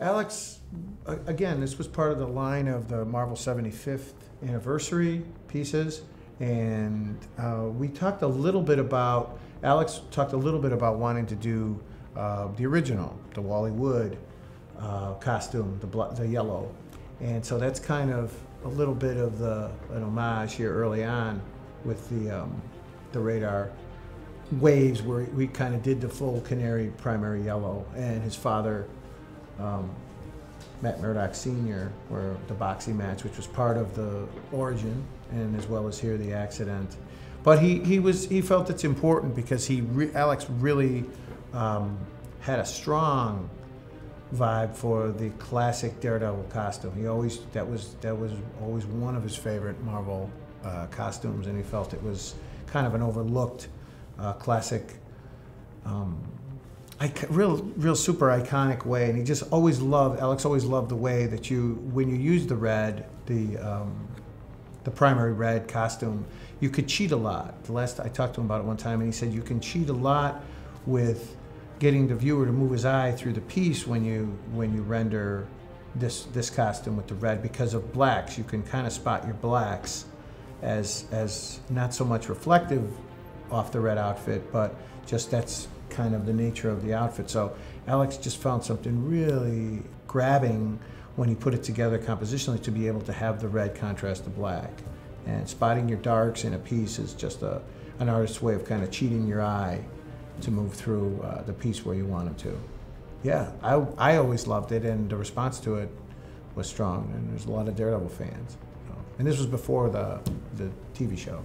Alex, again, this was part of the line of the Marvel 75th anniversary pieces. And uh, we talked a little bit about, Alex talked a little bit about wanting to do uh, the original, the Wally Wood uh, costume, the, the yellow. And so that's kind of a little bit of the, an homage here early on with the, um, the radar waves where we kind of did the full canary primary yellow. And his father, um, Matt Murdock Sr., were the boxing match, which was part of the origin, and as well as here the accident. But he, he was he felt it's important because he re, Alex really um, had a strong vibe for the classic Daredevil costume. He always that was that was always one of his favorite Marvel uh, costumes, and he felt it was kind of an overlooked uh, classic um, real, real super iconic way. And he just always loved, Alex always loved the way that you, when you use the red, the, um, the primary red costume, you could cheat a lot. The last I talked to him about it one time, and he said you can cheat a lot with getting the viewer to move his eye through the piece when you when you render this this costume with the red because of blacks. You can kind of spot your blacks as as not so much reflective off the red outfit, but just that's kind of the nature of the outfit. So Alex just found something really grabbing when he put it together compositionally to be able to have the red contrast to black. And spotting your darks in a piece is just a, an artist's way of kind of cheating your eye to move through uh, the piece where you want it to. Yeah, I, I always loved it, and the response to it was strong, and there's a lot of Daredevil fans. And this was before the, the TV show.